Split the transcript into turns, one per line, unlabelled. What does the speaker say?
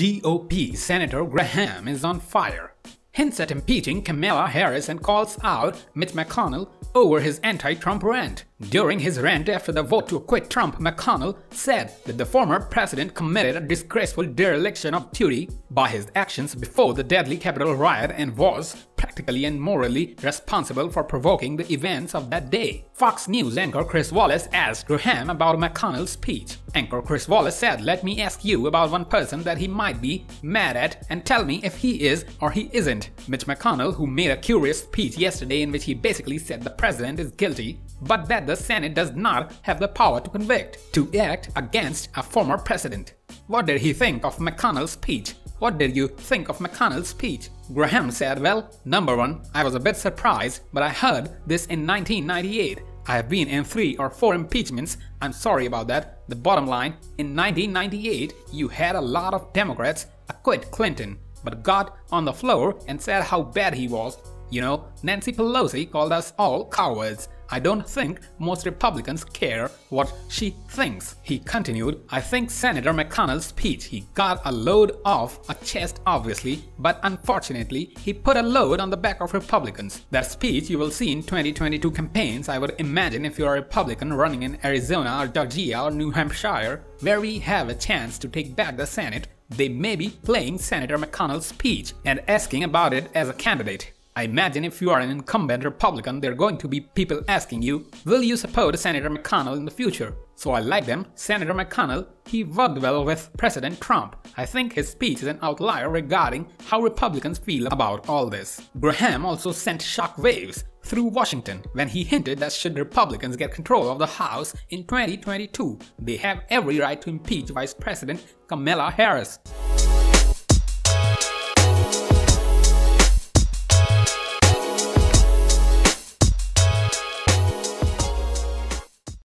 GOP Senator Graham is on fire. Hints at impeaching Kamala Harris and calls out Mitch McConnell over his anti-Trump rant. During his rant after the vote to acquit Trump, McConnell said that the former president committed a disgraceful dereliction of duty by his actions before the deadly Capitol riot and was practically and morally responsible for provoking the events of that day. Fox News anchor Chris Wallace asked Graham about McConnell's speech. Anchor Chris Wallace said, Let me ask you about one person that he might be mad at and tell me if he is or he isn't. Mitch McConnell, who made a curious speech yesterday in which he basically said the president is guilty, but that the Senate does not have the power to convict, to act against a former president. What did he think of McConnell's speech? What did you think of McConnell's speech? Graham said, Well, number one, I was a bit surprised, but I heard this in 1998. I have been in three or four impeachments. I'm sorry about that. The bottom line, in 1998, you had a lot of Democrats acquit Clinton, but got on the floor and said how bad he was. You know, Nancy Pelosi called us all cowards. I don't think most Republicans care what she thinks. He continued, I think Senator McConnell's speech, he got a load off a chest obviously, but unfortunately, he put a load on the back of Republicans. That speech you will see in 2022 campaigns, I would imagine if you're a Republican running in Arizona or Georgia or New Hampshire, where we have a chance to take back the Senate, they may be playing Senator McConnell's speech and asking about it as a candidate. I imagine if you are an incumbent Republican, there are going to be people asking you, will you support Senator McConnell in the future? So I like them. Senator McConnell, he worked well with President Trump. I think his speech is an outlier regarding how Republicans feel about all this. Graham also sent shock waves through Washington when he hinted that should Republicans get control of the House in 2022, they have every right to impeach Vice President Kamala Harris.